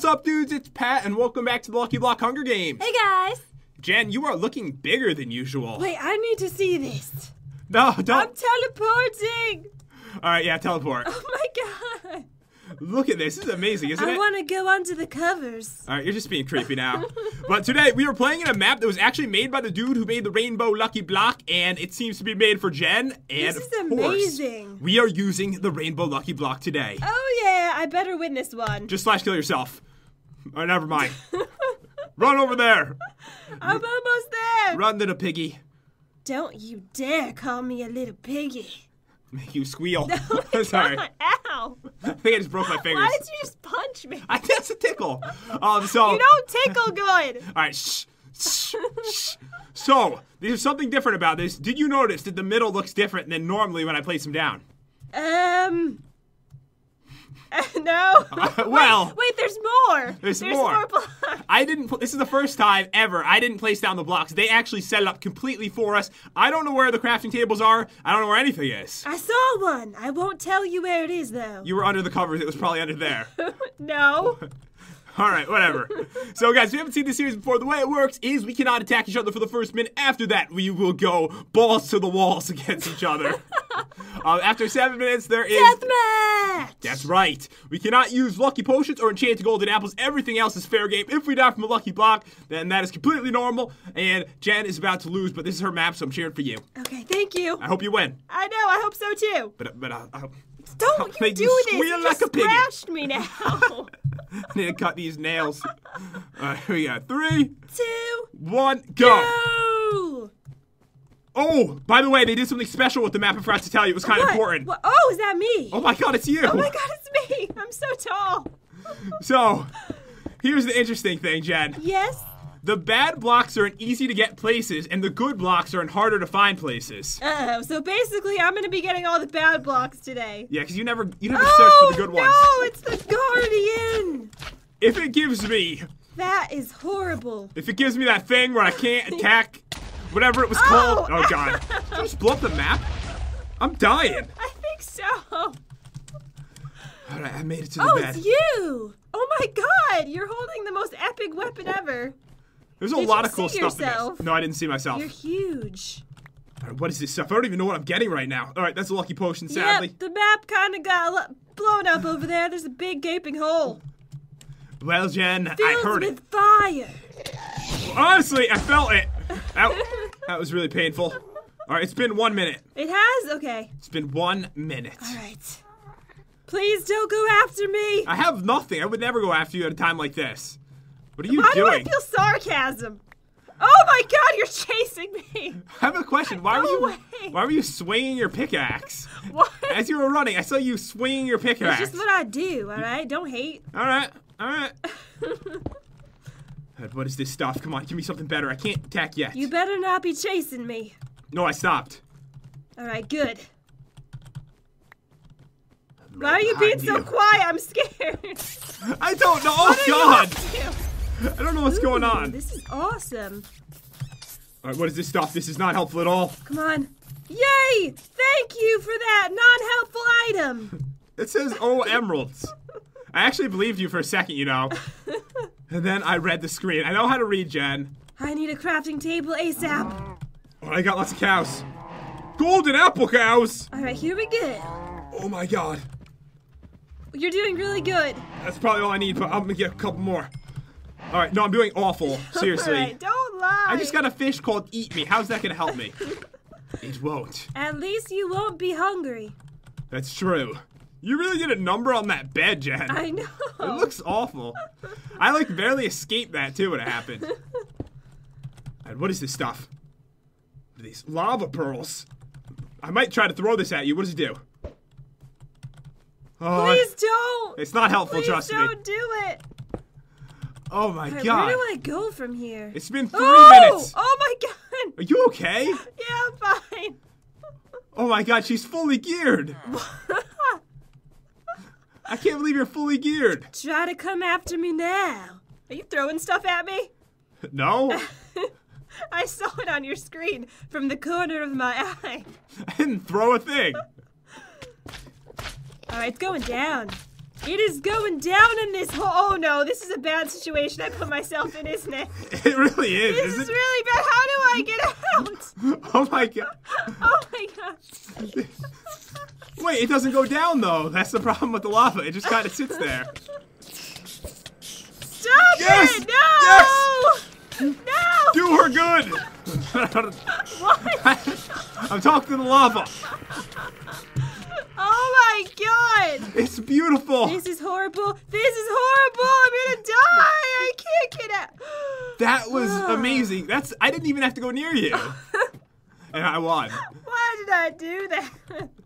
what's up, dudes? It's Pat, and welcome back to the Lucky Block Hunger Games. Hey guys! Jen, you are looking bigger than usual. Wait, I need to see this. No, don't. I'm teleporting! All right, yeah, teleport. Oh my god! Look at this. This is amazing, isn't I it? I want to go under the covers. All right, you're just being creepy now. but today we are playing in a map that was actually made by the dude who made the Rainbow Lucky Block, and it seems to be made for Jen. And This is of course, amazing. we are using the Rainbow Lucky Block today. Oh yeah, I better win this one. Just slash kill yourself. Oh, never mind. Run over there. I'm almost there! Run, little piggy. Don't you dare call me a little piggy. Make you squeal. Oh Sorry. God, Ow! I think I just broke my fingers. Why did you just punch me? I that's a tickle. Um, so You don't tickle good. all right, shh, shh, shh. So there's something different about this. Did you notice that the middle looks different than normally when I place them down? Um. no. Uh, well, Wait, there's more. There's more. blocks. I didn't. This is the first time ever I didn't place down the blocks. They actually set it up completely for us. I don't know where the crafting tables are. I don't know where anything is. I saw one. I won't tell you where it is though. You were under the covers. It was probably under there. no. All right, whatever. so, guys, if you haven't seen this series before, the way it works is we cannot attack each other for the first minute. After that, we will go balls to the walls against each other. uh, after seven minutes, there is. Deathmatch. That's right. We cannot use lucky potions or enchanted golden apples. Everything else is fair game. If we die from a lucky block, then that is completely normal. And Jen is about to lose, but this is her map, so I'm cheering for you. Okay, thank you. I hope you win. I know. I hope so too. But but uh, I Don't you do you this? You like just a me now. need to cut these nails. All right, here we go. Three, two, one, go. Go. Oh, by the way, they did something special with the map. I forgot to tell you. It was kind of important. What? Oh, is that me? Oh my god, it's you. Oh my God, it's me. I'm so tall. So, here's the interesting thing, Jen. Yes. The bad blocks are in easy to get places, and the good blocks are in harder to find places. Uh oh. So basically, I'm gonna be getting all the bad blocks today. Yeah, because you never you never search for the good ones. Oh, No, it's the Guardian. If it gives me That is horrible. if it gives me that thing where I can't attack whatever it was Oh! called. Oh god. Did I just blow up the map? I'm dying. I think so. Alright, I made it to the Oh, bed. it's you. Oh my God, you're holding the most epic weapon ever. There's a Did lot of cool stuff in yourself? this. No, I didn't see myself. You're huge. What is this stuff? I don't even know what I'm getting right now. Alright, that's a lucky potion, sadly. Yep, the map kind of got lo- blown up over there. There's a big gaping hole Well, Jen, I heard with it. fire. Honestly, I felt it. That, that was really painful. Alright, it's been one minute. It has. Okay. It's been one minute. All right. Please don't go after me. I have nothing. I would never go after you at a time like this. What are you Why do I feel sarcasm? Oh my God, you're chasing me. I have a question. Why were you away. Why were you swinging your pickaxe? What? As you were running, I saw you swinging your pickaxe. It's just what I do. All right. Don't hate. all right, all right. What is this stuff? Come on, give me something better. I can't attack yet. You better not be chasing me. no, I stopped. All right. Good. I'm Why are you being behind so quiet? I'm scared. I don't know. Oh God, I don't know what's going on. This is awesome. All right, what is this stuff? This is not helpful at all. Come on. Yay! Thank you for that non-helpful item. It says oh emeralds. I actually believed you for a second, you know. And then I read the screen. I know how to read, Jen. I need a crafting table ASAP. Oh, I got lots of cows. Golden apple cows. All right, here we go. Oh my god. You're doing really good. That's probably all I need, but I'm gonna get a couple more. All right, no, I'm doing awful. Seriously. Right, don't lie. I just got a fish called Eat Me. How's that gonna help me? it won't. At least you won't be hungry. That's true. You really did a number on that bed, Jen. I know. It looks awful. I like barely escaped that too when it happened. And what is this stuff? These lava pearls? I might try to throw this at you. What does it do? Oh, Please don't. it's not helpful. Please trust me. don't do it. Oh my right, god! where do I go from here? It's been three oh! minutes. Oh my god. Are you okay? Yeah, I'm fine. Oh my god, she's fully geared. I can't believe you're fully geared. Try to come after me now. Are you throwing stuff at me? No, I saw it on your screen from the corner of my eye. I didn't throw a thing. All right, it's going down. It is going down in this hole. Oh no, this is a bad situation I put myself in, isn't it? It really is, This is really bad. How do I get out? Oh my god. Oh my god. Wait, it doesn't go down though. That's the problem with the lava. It just kind of sits there. Stop Yes! it! No! Yes! No! Do her good. What? I'm talking to the lava. God! It's beautiful. This is horrible. This is horrible. I'm gonna die. I can't get out. That was amazing. That's I didn't even have to go near you. And I won. Why did I do that?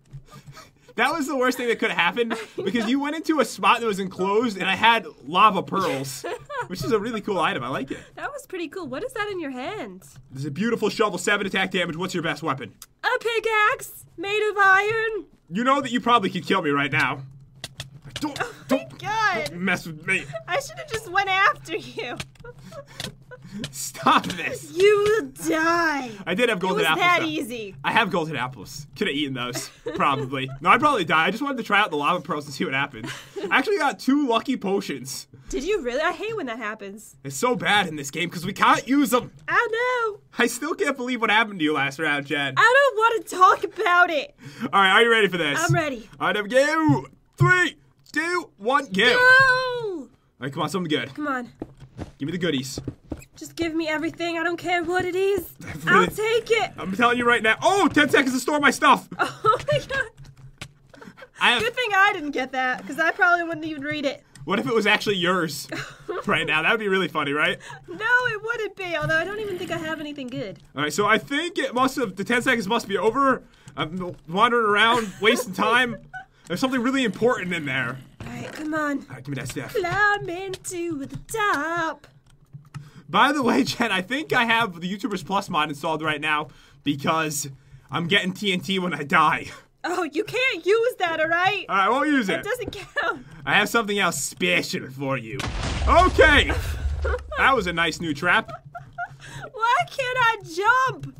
That was the worst thing that could have happened because you went into a spot that was enclosed and I had lava pearls, which is a really cool item. I like it. That was pretty cool. What is that in your hand? There's a beautiful shovel, seven attack damage. What's your best weapon? A pickaxe made of iron. You know that you probably could kill me right now. Don't, oh don't God, mess with me. I should have just went after you. Stop this. You will die. I did have It golden was apples. that though. easy. I have golden apples. Could have eaten those. Probably. no, I'd probably die. I just wanted to try out the lava pearls and see what happens. I actually got two lucky potions. Did you really? I hate when that happens. It's so bad in this game because we can't use them. I know. I still can't believe what happened to you last round, Jen. I don't want to talk about it. All right, are you ready for this? I'm ready. All right, go. Three, two, one, go. All No. right, come on, something good. Come on. Give me the goodies. Just give me everything. I don't care what it is. Really? I'll take it. I'm telling you right now. Oh, 10 seconds to store my stuff. Oh my god. Have, Good thing I didn't get that, because I probably wouldn't even read it. What if it was actually yours right now? That would be really funny, right? No, it wouldn't be, although I don't even think I have anything good. All right, so I think it must have, the 10 seconds must be over. I'm wandering around, wasting time. There's something really important in there. Alright, come on. All right, give me that stuff. Climb into the top. By the way, Jen, I think I have the YouTubers Plus mod installed right now because I'm getting TNT when I die. Oh, you can't use that, alright? All right, I won't use it. It doesn't count. I have something else special for you. Okay. That was a nice new trap. Why can't I jump?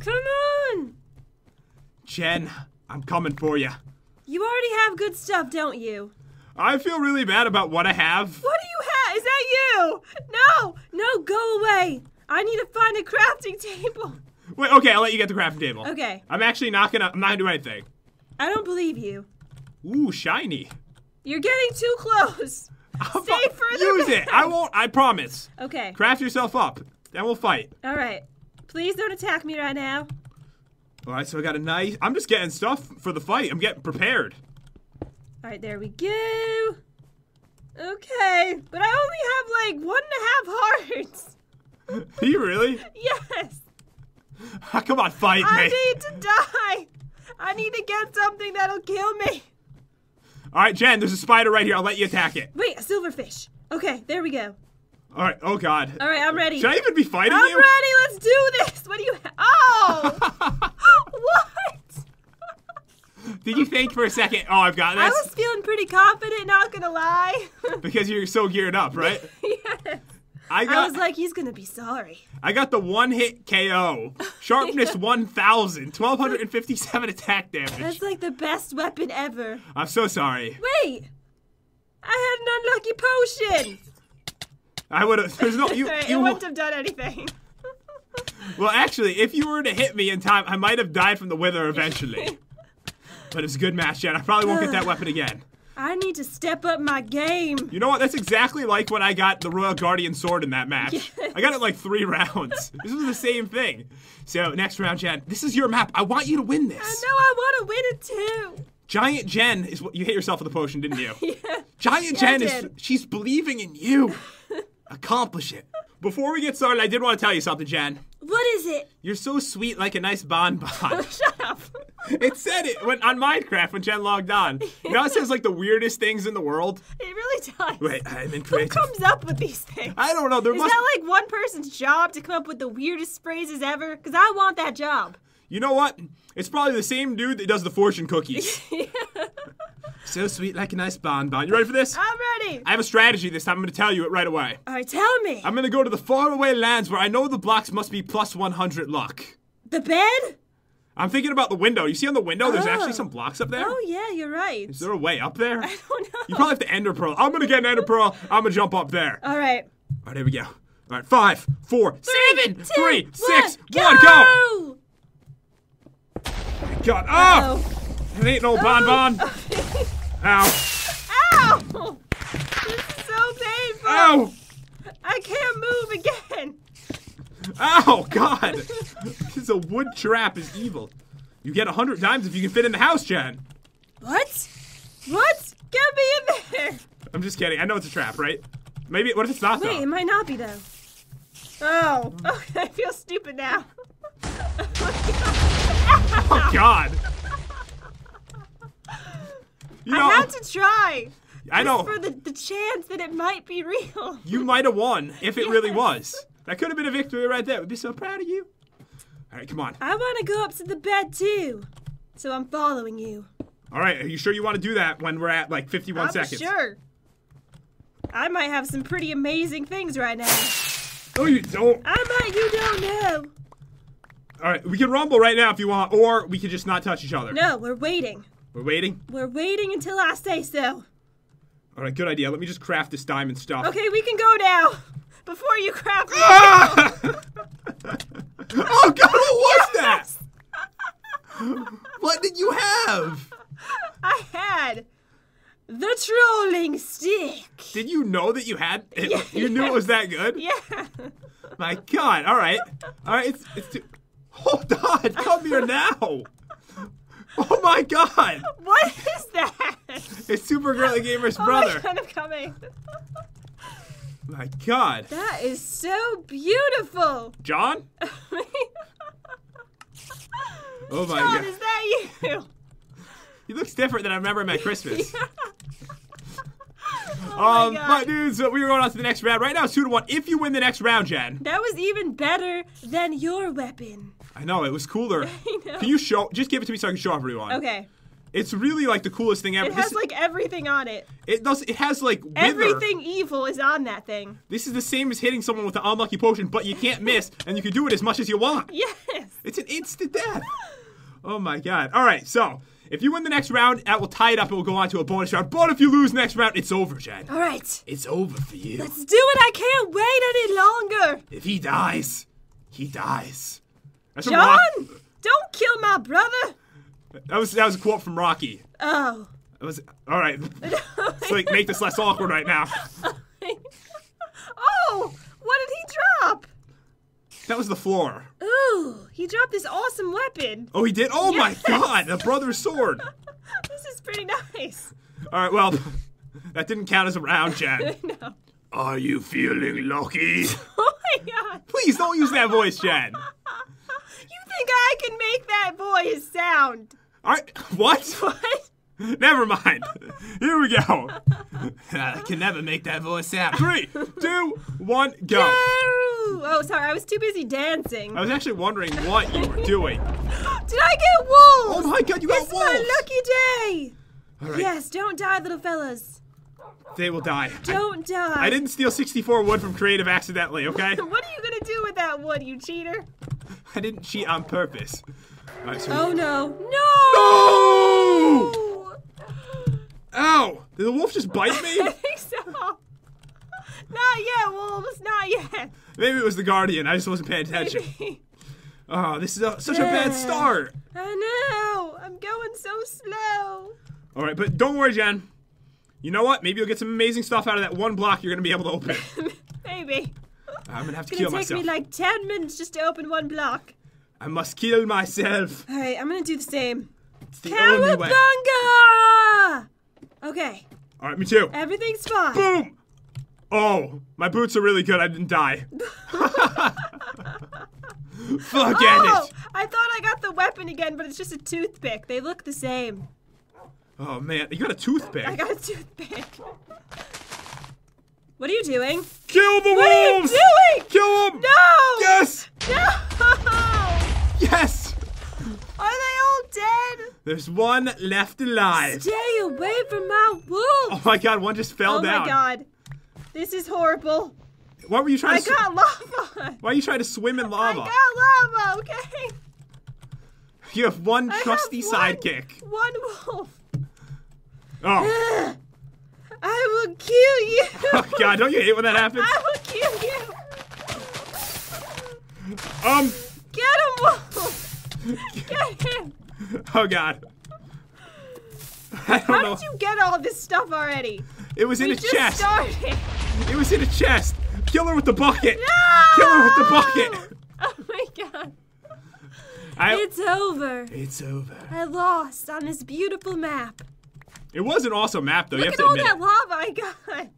Come on. Jen, I'm coming for you. You already have good stuff, don't you? I feel really bad about what I have. What do you have? Is that you? No, no, go away. I need to find a crafting table. Wait, okay, I'll let you get the crafting table. Okay, I'm actually not gonna. I'm not gonna do anything. I don't believe you. Ooh, shiny. You're getting too close. I'll Stay further Use it. I won't. I promise. Okay, Craft yourself up. Then we'll fight. all right. Please don't attack me right now. All right. So I got a nice. I'm just getting stuff for the fight. I'm getting prepared. All right, there we go. Okay, but I only have like one and a half hearts. Are you really? Yes, ah, Come on, fight I me. need to die. I need to get something that'll kill me. All right, Jen. There's a spider right here. I'll let you attack it. Wait, a silverfish. Okay, there we go. All right. Oh God. All right, I'm ready. Should I even be fighting I'm you? ready. Let's do this. What do you? Ha- oh, what? Did you think for a second? Oh, I've got this. I was feeling pretty confident. Not gonna lie. because you're so geared up, right? I I was like, he's gonna be sorry. I got the one hit KO. Sharpness 1000, 1257 attack damage. That's like the best weapon ever. I'm so sorry. Wait, I had an unlucky potion. I would have. There's no. You, Alright, it you, wouldn't have done anything. well, actually, if you were to hit me in time, I might have died from the wither eventually. but it's a good match, Jen. I probably won't get that weapon again. I need to step up my game. You know what? That's exactly like when I got the Royal Guardian sword in that match. Yes. I got it like three rounds. This was the same thing. So next round, Jen. This is your map. I want you to win this. I know I want to win it too. Giant Jen is what you hit yourself with the potion, didn't you? Yeah. Giant Yeah, Jen is she's believing in you. Accomplish it. Before we get started, I did want to tell you something, Jen. What is it? You're so sweet like a nice bonbon. Oh, shut up. it said it when on Minecraft when Jen logged on. Know it says like the weirdest things in the world? It really does. Wait, I'm in creative. Who comes up with these things? I don't know. There Is must that like one person's job to come up with the weirdest phrases ever? Because I want that job. You know what? It's probably the same dude that does the fortune cookies. so sweet like a nice bonbon. You ready for this? I'm ready. I have a strategy this time. I'm going to tell you it right away. All right, tell me. I'm going to go to the faraway lands where I know the blocks must be plus 100 luck. the bed? I'm thinking about the window. You see on the window, there's Oh. actually some blocks up there. Oh yeah, you're right. Is there a way up there? I don't know. You probably have to ender pearl. I'm gonna get an ender pearl. I'm gonna jump up there. All right. All right, here we go. All right, five, four, seven, two, three, six, one, one, go. go! God, oh, Oh. it ain't no bonbon. Oh. Ow, Ow! This is so painful. ow, I can't move again. ow, God. a wood trap is evil. You get a hundred dimes if you can fit in the house, Jen. What? What? Get me in there. I'm just kidding. I know it's a trap, right? Maybe. What if it's not Wait, it might not be though. Oh, okay, I feel stupid now. Oh God. You know, I had to try. I know. For the, the chance that it might be real. You might have won if it really was. That could have been a victory right there. We'd be so proud of you. All right, come on. I want to go up to the bed too. So I'm following you. All right, are you sure you want to do that when we're at like 51 I'm seconds? sure. I might have some pretty amazing things right now. No, you don't. I might, you don't know. All right, we can rumble right now if you want, or we can just not touch each other. No, we're waiting. We're waiting. We're waiting until I say so. All right, good idea. Let me just craft this diamond stuff. Okay, we can go now. Before you craft. Ah! oh God, what was that? What did you have? I had the trolling stick. Did you know that you had? It, Yeah, you knew it was that good. Yeah. My God! All right, all right. It's it's. Too... Hold on, come here now. Oh my God! What is that? It's Super Girly Gamer's Oh brother. god, I'm coming. My God, That is so beautiful. John. Oh my John, God. is that you? He looks different than I remember him at Christmas. Oh um, my but god. dude, so we are going on to the next round. Right now, it's two to one. If you win the next round, Jen. That was even better than your weapon. I know it was cooler. I know. Can you show? Just give it to me so I can show everyone. Okay. It's really like the coolest thing ever. It has This- like everything on it. it does. It has like wither. Everything evil is on that thing. This is the same as hitting someone with an unlucky potion, but you can't miss, and you can do it as much as you want. Yes. It's an instant death. Oh my god. All right, so if you win the next round, that will tie it up. It will go on to a bonus round. But if you lose next round, it's over, Jen. All right. It's over for you. Let's do it. I can't wait any longer. If he dies, he dies. That's John, don't kill my brother. That was that was a quote from Rocky. Oh. That was all right. Let's like make this less awkward right now. oh, what did he drop? That was the floor. Ooh, he dropped this awesome weapon. Oh, he did. Oh my god, the brother's sword. This is pretty nice. All right, well, that didn't count as a round, Jen. no. Are you feeling lucky? Oh my god. Please don't use that voice, Jen. Think I can make that voice sound? All right, what? What? Never mind. Here we go. I can never make that voice sound. Three, two, one, go. Oh, oh, sorry. I was too busy dancing. I was actually wondering what you were doing. Did I get wolves? Oh my god, you got wolves! It's my lucky day. All right, Yes, don't die, little fellas. they will die. Don't die. I didn't steal 64 wood from Creative accidentally, okay? So what are you gonna do with that wood, you cheater? I didn't cheat on purpose. Right, so Oh no. No! No! Ow! Did the wolf just bite me? I think so. Not yet, wolves. Not yet. Maybe it was the guardian. I just wasn't paying attention. Maybe. Oh, this is a, such a bad start. I know. I'm going so slow. All right, but don't worry, Jen. You know what? Maybe you'll get some amazing stuff out of that one block you're gonna be able to open. Maybe. I'm gonna have to It's kill gonna take me like 10 minutes just to open one block. I must kill myself. All right, I'm gonna do the same. It's the. Cowabunga! Okay, All right, me too. everything's fine. Boom! Oh, my boots are really good. I didn't die. Forget Oh, it. I thought I got the weapon again, but it's just a toothpick. They look the same. Oh man, you got a toothpick. I got a toothpick. What are you doing? Kill the What are you wolves! doing? Kill them! No! Yes! No! Yes! Are they all dead? There's one left alive. Stay away from my wolf! Oh my god, one just fell Oh down. Oh my god. This is horrible. Why were you trying I to? sw- got lava. Why are you trying to swim in lava? I got lava, okay? You have one I have trusty one- sidekick. One wolf. Oh. Will kill you. oh, God, don't you hate when that happens? I will kill you. Um, Get him, wolf. Get him. oh, God. I don't How know. did you get all this stuff already? It was in we a just chest. started. It was in a chest. Kill her with the bucket. No! Kill her with the bucket. Oh my god. I, It's over. it's over. I lost on this beautiful map. It was an awesome map, though. you have at to all admit. that lava I got.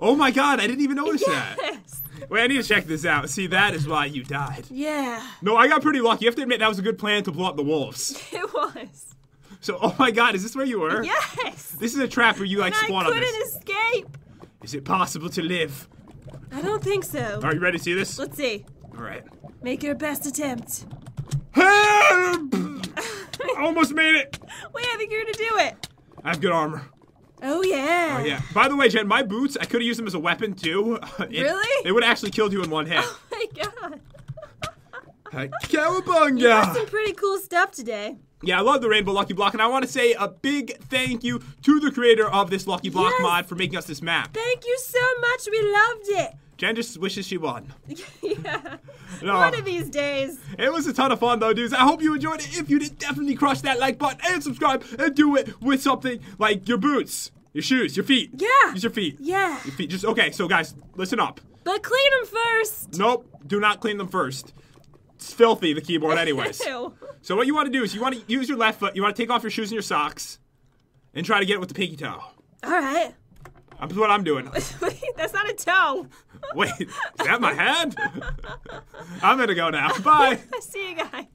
Oh my God, I didn't even notice that. Yes. Wait, I need to check this out. See, that is why you died. Yeah, No, I got pretty lucky. You have to admit that was a good plan to blow up the wolves. it was. So, oh my God, is this where you were? Yes. This is a trap where you like And I spawn on couldn't this. escape. Is it possible to live? I don't think so. Are you ready to see this? Let's see. All right. Make your best attempt. I almost made it. Wait, I think you're gonna do it. I have good armor. Oh yeah. Oh yeah. By the way, Jen, my boots, I could have used them as a weapon too. It- Really? They would have actually killed you in one hit. Oh my god. Uh, Got some pretty cool stuff today. Yeah, I love the Rainbow Lucky Block, and I want to say a big thank you to the creator of this Lucky Block Yes. mod for making us this map. Thank you so much. We loved it. Jen just wishes she won. yeah. No. One of these days. It was a ton of fun though, dudes. I hope you enjoyed it. If you did, definitely crush that like button and subscribe and do it with something like your boots, your shoes, your feet. Yeah. Use your feet. Yeah. Your feet. Just okay. So guys, listen up. But clean them first. Nope. Do not clean them first. It's filthy the keyboard, anyways. So what you want to do is you want to use your left foot. You want to take off your shoes and your socks, and try to get it with the pinky toe. All right. That's what I'm doing. That's not a toe. Wait, is that my hand? I'm gonna go now. Bye. See you guys.